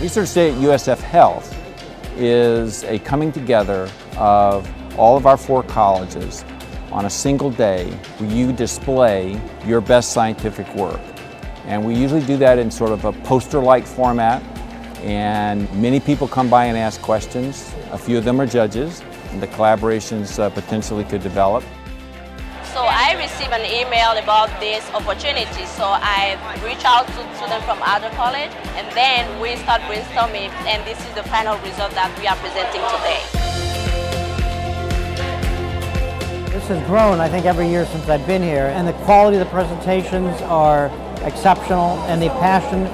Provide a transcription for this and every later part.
Research Day at USF Health is a coming together of all of our four colleges on a single day where you display your best scientific work. And we usually do that in sort of a poster-like format and many people come by and ask questions. A few of them are judges and the collaborations uh, potentially could develop. So I received an email about this opportunity, so I reached out to students from other college, and then we start brainstorming, and this is the final result that we are presenting today. This has grown, I think, every year since I've been here, and the quality of the presentations are exceptional, and the passion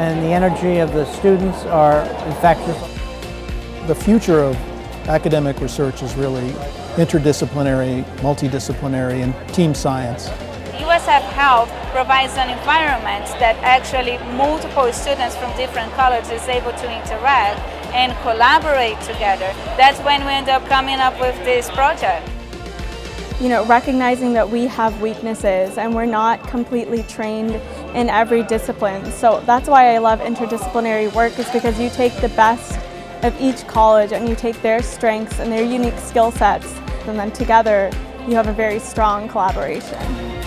and the energy of the students are infectious. The future of academic research is really interdisciplinary, multidisciplinary, and team science. USF Health provides an environment that actually multiple students from different colleges is able to interact and collaborate together. That's when we end up coming up with this project. You know, recognizing that we have weaknesses and we're not completely trained in every discipline. So that's why I love interdisciplinary work is because you take the best of each college and you take their strengths and their unique skill sets and then together you have a very strong collaboration.